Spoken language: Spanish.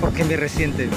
porque me resiente.